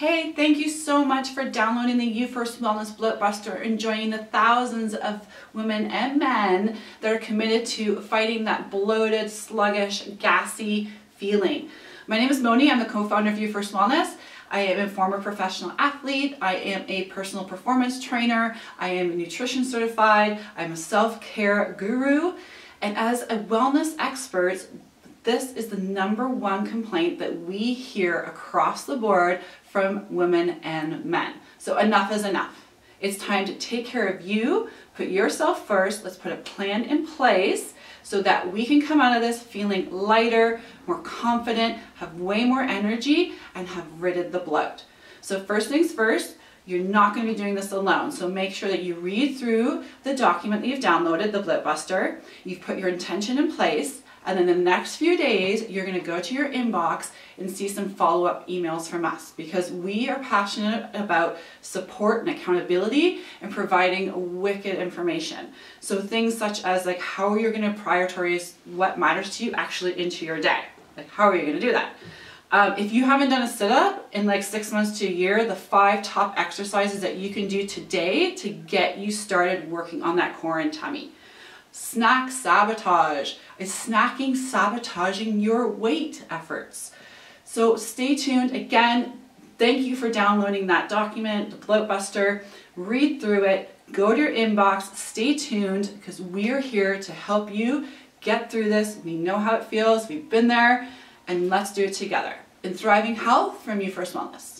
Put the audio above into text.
Hey, thank you so much for downloading the UFirst Wellness Bloat Buster and joining the thousands of women and men that are committed to fighting that bloated, sluggish, gassy feeling. My name is Moni. I'm the co-founder of UFirst Wellness. I am a former professional athlete. I am a personal performance trainer. I am nutrition certified. I'm a self-care guru. And as a wellness expert, this is the number one complaint that we hear across the board from women and men. So enough is enough. It's time to take care of you, put yourself first. Let's put a plan in place so that we can come out of this feeling lighter, more confident, have way more energy, and have ridded the bloat. So first things first, you're not going to be doing this alone. So make sure that you read through the document that you've downloaded, the Bloat Buster. You've put your intention in place. And then the next few days, you're going to go to your inbox and see some follow up emails from us because we are passionate about support and accountability and providing wicked information. So things such as like how you're going to prioritize what matters to you actually into your day. Like how are you going to do that? Um, if you haven't done a sit-up in like six months to a year, the five top exercises that you can do today to get you started working on that core and tummy. Snack sabotage. Is snacking sabotaging your weight efforts? So stay tuned. Again, thank you for downloading that document, the Bloat Buster. Read through it, go to your inbox, stay tuned because we're here to help you get through this. We know how it feels, we've been there, and let's do it together. In Thriving Health from UFirst Wellness.